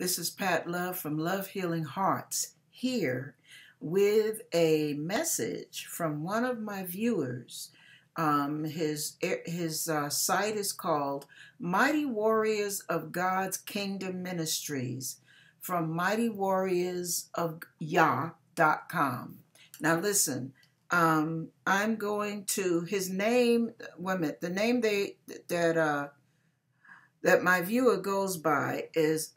This is Pat Love from Love Healing Hearts here with a message from one of my viewers. Um, his his uh, site is called Mighty Warriors of God's Kingdom Ministries from Mighty Warriors of Yah.com. Now listen, um, I'm going to his name. Wait a minute, the name they that uh, that my viewer goes by is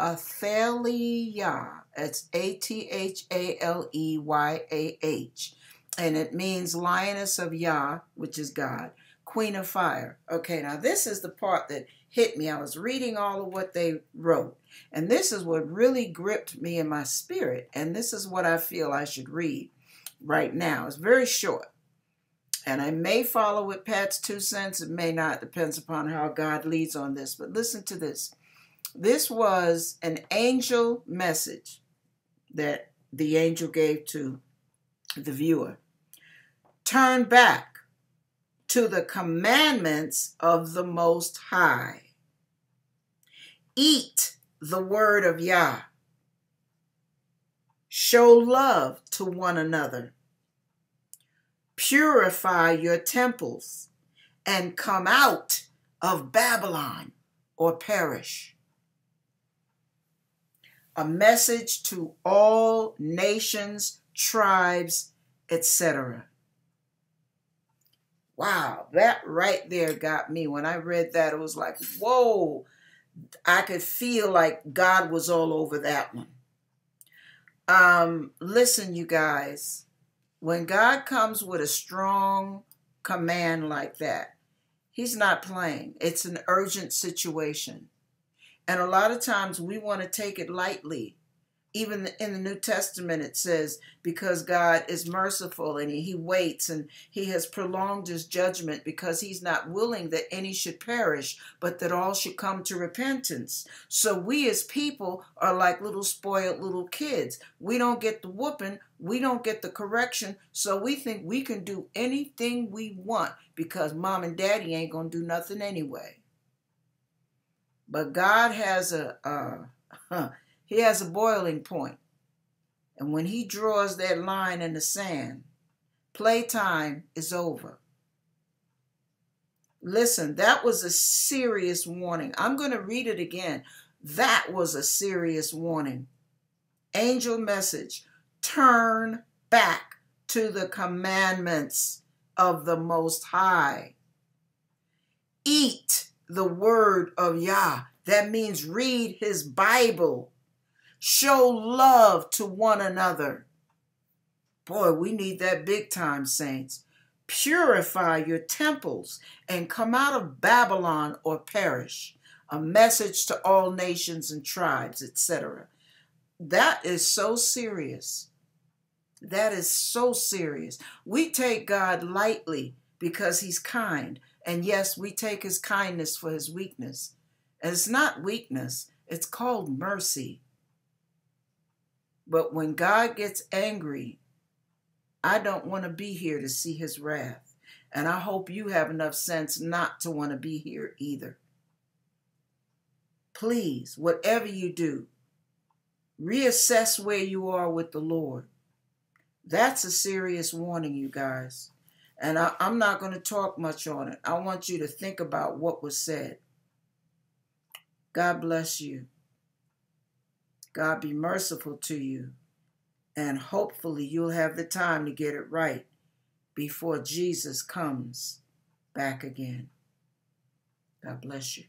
AthaleYah. It's A T H A L E Y A H. And it means lioness of Yah, which is God, queen of fire. Okay, now this is the part that hit me. I was reading all of what they wrote. And this is what really gripped me in my spirit. And this is what I feel I should read right now. It's very short. And I may follow with Pat's two cents, it may not, depends upon how God leads on this. But listen to this. This was an angel message that the angel gave to the viewer. Turn back to the commandments of the Most High. Eat the word of Yah. Show love to one another purify your temples and come out of Babylon or perish. A message to all nations, tribes, etc. Wow, that right there got me. When I read that, it was like, whoa, I could feel like God was all over that one. Um, listen, you guys, when God comes with a strong command like that, He's not playing. It's an urgent situation. And a lot of times we want to take it lightly even in the New Testament, it says, because God is merciful and he waits and he has prolonged his judgment because he's not willing that any should perish, but that all should come to repentance. So we as people are like little spoiled little kids. We don't get the whooping, we don't get the correction, so we think we can do anything we want because mom and daddy ain't going to do nothing anyway. But God has a. Uh, he has a boiling point. And when he draws that line in the sand, playtime is over. Listen, that was a serious warning. I'm going to read it again. That was a serious warning. Angel message turn back to the commandments of the Most High. Eat the word of Yah. That means read his Bible. Show love to one another. Boy, we need that big time, saints. Purify your temples and come out of Babylon or perish. A message to all nations and tribes, etc. That is so serious. That is so serious. We take God lightly because he's kind. And yes, we take his kindness for his weakness. And it's not weakness, it's called mercy. But when God gets angry, I don't want to be here to see his wrath. And I hope you have enough sense not to want to be here either. Please, whatever you do, reassess where you are with the Lord. That's a serious warning, you guys. And I, am not going to talk much on it. I want you to think about what was said. God bless you. God be merciful to you. And hopefully you'll have the time to get it right before Jesus comes back again. God bless you.